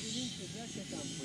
білінці, де ще там.